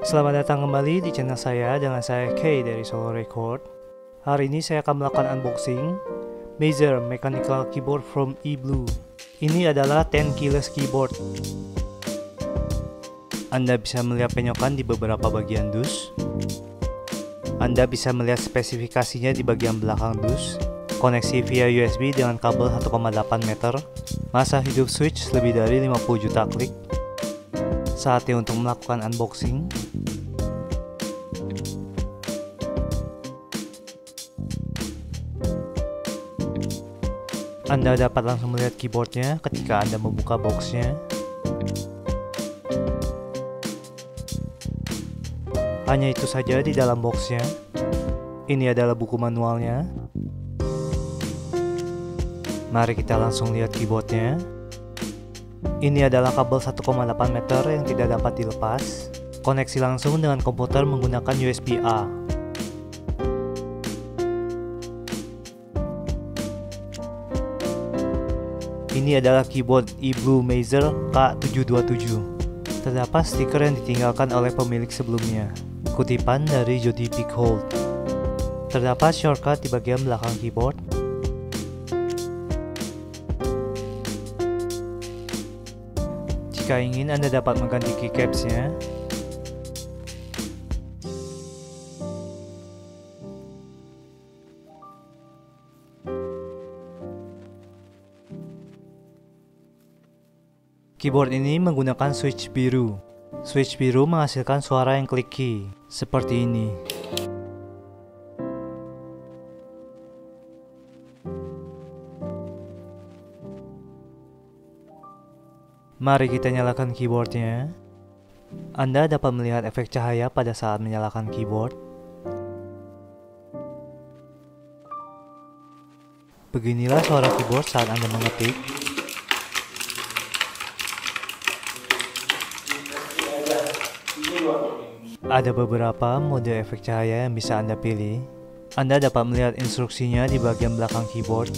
Selamat datang kembali di channel saya dengan saya K dari Solo Record. Hari ini saya akan melakukan unboxing Mazer Mechanical Keyboard from eBlue. Ini adalah 10 keyless keyboard. Anda bisa melihat penyokan di beberapa bagian dus. Anda bisa melihat spesifikasinya di bagian belakang dus. Koneksi via USB dengan kabel 1,8 meter. Masa hidup switch lebih dari 50 juta klik. Saatnya untuk melakukan unboxing. Anda dapat langsung melihat keyboardnya ketika Anda membuka boxnya. Hanya itu saja di dalam boxnya. Ini adalah buku manualnya. Mari kita langsung lihat keyboardnya. Ini adalah kabel 1,8 meter yang tidak dapat dilepas. Koneksi langsung dengan komputer menggunakan USB-A. Ini adalah keyboard eBlue Mazer K727. Terdapat stiker yang ditinggalkan oleh pemilik sebelumnya. Kutipan dari Jody Pickhold. Terdapat shortcut di bagian belakang keyboard. Jika ingin Anda dapat mengganti keycapsnya, Keyboard ini menggunakan switch biru. Switch biru menghasilkan suara yang clicky, seperti ini. Mari kita nyalakan keyboardnya. Anda dapat melihat efek cahaya pada saat menyalakan keyboard. Beginilah suara keyboard saat Anda mengetik. Ada beberapa mode efek cahaya yang bisa Anda pilih. Anda dapat melihat instruksinya di bagian belakang keyboard.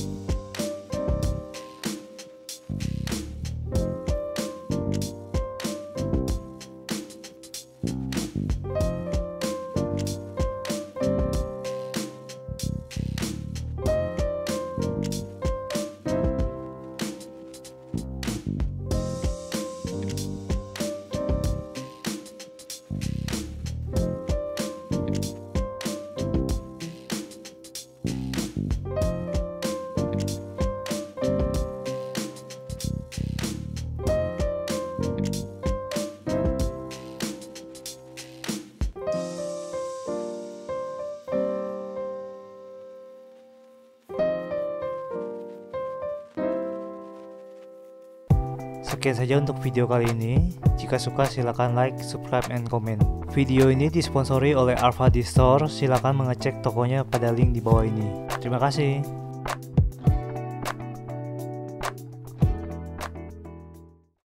Sekian saja untuk video kali ini. Jika suka silahkan like, subscribe, and comment. Video ini disponsori oleh Alpha Store. Silahkan mengecek tokonya pada link di bawah ini. Terima kasih.